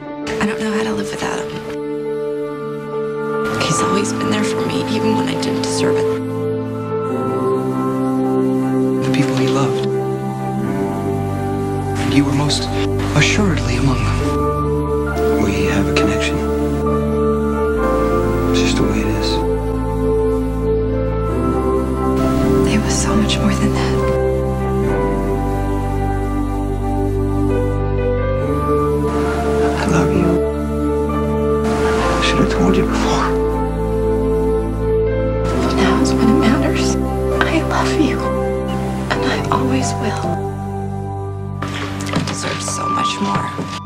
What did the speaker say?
don't know how to live without him. He's always been there for me, even when I didn't deserve it. The people he loved. And you were most assuredly among them. We have a connection. It's just the way it is. It was so much more than that. Have told you before. Well, now's when it matters. I love you. And I always will. I deserve so much more.